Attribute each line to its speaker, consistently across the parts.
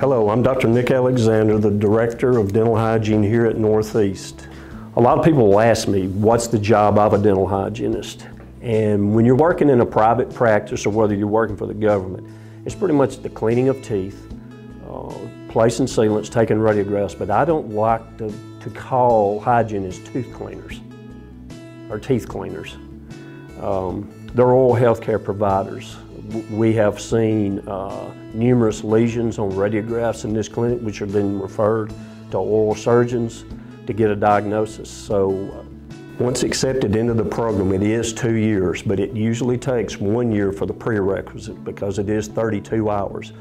Speaker 1: Hello, I'm Dr. Nick Alexander, the Director of Dental Hygiene here at Northeast. A lot of people will ask me, what's the job of a dental hygienist? And when you're working in a private practice or whether you're working for the government, it's pretty much the cleaning of teeth, uh, placing sealants, taking radiographs, but I don't like to, to call hygienists tooth cleaners or teeth cleaners. Um, they're oral health care providers. We have seen uh, numerous lesions on radiographs in this clinic, which are then referred to oral surgeons to get a diagnosis. So uh, once accepted into the program, it is two years, but it usually takes one year for the prerequisite because it is 32 hours.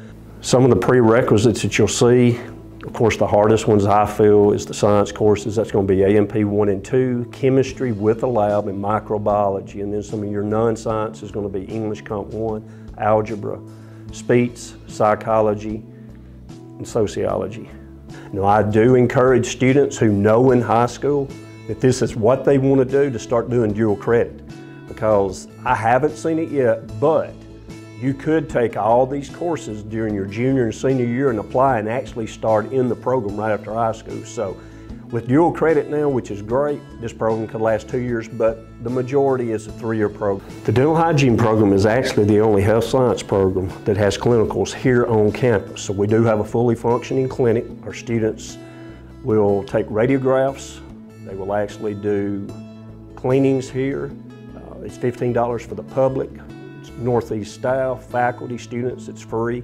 Speaker 1: Some of the prerequisites that you'll see of course, the hardest ones I feel is the science courses. That's going to be A&P 1 and 2, chemistry with a lab, and microbiology. And then some of your non-science is going to be English Comp 1, algebra, speech, psychology, and sociology. Now, I do encourage students who know in high school that this is what they want to do to start doing dual credit because I haven't seen it yet, but you could take all these courses during your junior and senior year and apply and actually start in the program right after high school. So with dual credit now, which is great, this program could last two years, but the majority is a three-year program. The dental hygiene program is actually the only health science program that has clinicals here on campus. So we do have a fully functioning clinic. Our students will take radiographs. They will actually do cleanings here. Uh, it's $15 for the public. Northeast staff, faculty, students, it's free.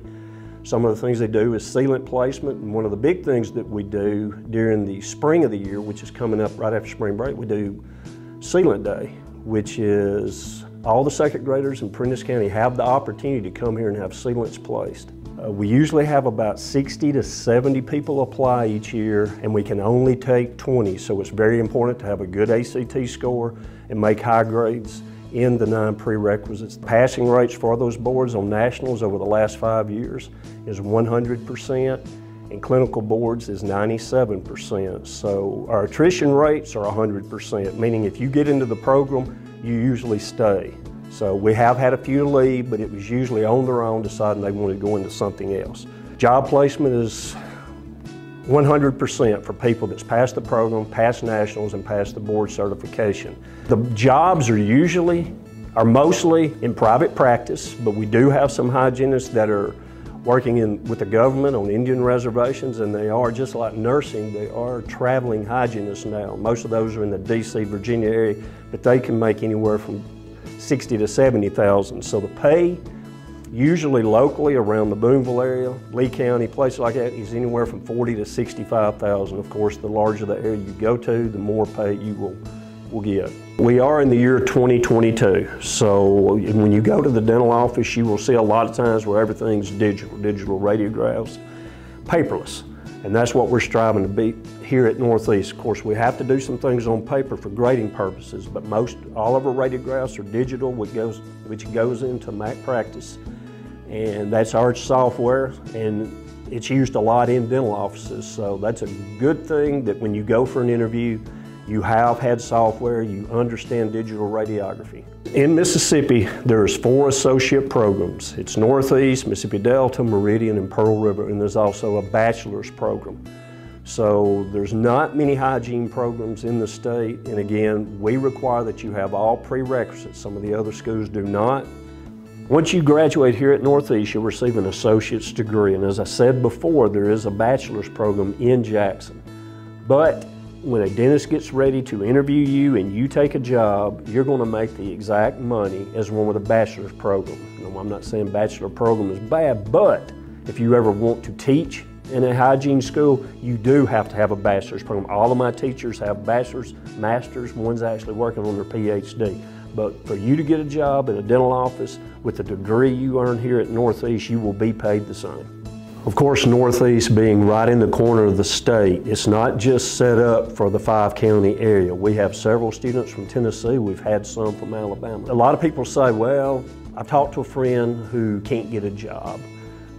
Speaker 1: Some of the things they do is sealant placement, and one of the big things that we do during the spring of the year, which is coming up right after spring break, we do Sealant Day, which is all the second graders in Prentiss County have the opportunity to come here and have sealants placed. Uh, we usually have about 60 to 70 people apply each year and we can only take 20, so it's very important to have a good ACT score and make high grades in the nine prerequisites. Passing rates for those boards on nationals over the last five years is 100% and clinical boards is 97%. So our attrition rates are 100%, meaning if you get into the program, you usually stay. So we have had a few leave, but it was usually on their own deciding they wanted to go into something else. Job placement is 100% for people that's passed the program, passed nationals, and passed the board certification. The jobs are usually, are mostly in private practice, but we do have some hygienists that are working in, with the government on Indian reservations, and they are, just like nursing, they are traveling hygienists now. Most of those are in the DC, Virginia area, but they can make anywhere from 60 to 70,000. So the pay usually locally around the Booneville area, Lee County, places like that, is anywhere from 40 to 65,000. Of course, the larger the area you go to, the more pay you will, will get. We are in the year 2022, so when you go to the dental office, you will see a lot of times where everything's digital, digital radiographs, paperless. And that's what we're striving to be here at Northeast. Of course, we have to do some things on paper for grading purposes, but most, all of our radiographs are digital, which goes, which goes into MacPractice and that's Arch software and it's used a lot in dental offices so that's a good thing that when you go for an interview you have had software, you understand digital radiography. In Mississippi, there's four associate programs. It's Northeast, Mississippi Delta, Meridian, and Pearl River, and there's also a bachelor's program. So there's not many hygiene programs in the state, and again, we require that you have all prerequisites. Some of the other schools do not, once you graduate here at Northeast, you'll receive an associate's degree. And as I said before, there is a bachelor's program in Jackson. But when a dentist gets ready to interview you and you take a job, you're going to make the exact money as one with a bachelor's program. I'm not saying bachelor program is bad, but if you ever want to teach in a hygiene school, you do have to have a bachelor's program. All of my teachers have bachelor's, master's, one's actually working on their PhD. But for you to get a job in a dental office with the degree you earn here at Northeast, you will be paid the same. Of course, Northeast being right in the corner of the state, it's not just set up for the five county area. We have several students from Tennessee, we've had some from Alabama. A lot of people say, well, I've talked to a friend who can't get a job,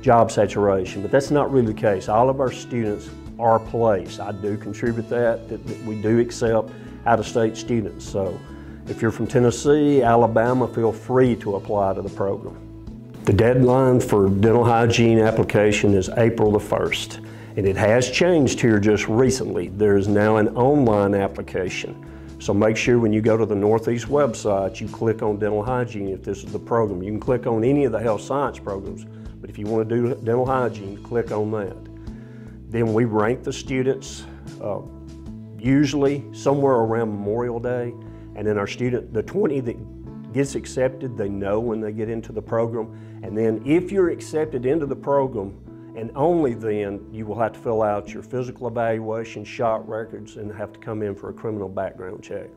Speaker 1: job saturation, but that's not really the case. All of our students are placed. I do contribute that, that, that we do accept out-of-state students. So if you're from Tennessee, Alabama, feel free to apply to the program. The deadline for dental hygiene application is April the 1st, and it has changed here just recently. There is now an online application. So make sure when you go to the Northeast website, you click on dental hygiene if this is the program. You can click on any of the health science programs, but if you want to do dental hygiene, click on that. Then we rank the students, uh, usually somewhere around Memorial Day, and then our student, the 20 that gets accepted, they know when they get into the program. And then if you're accepted into the program, and only then you will have to fill out your physical evaluation, shot records, and have to come in for a criminal background check.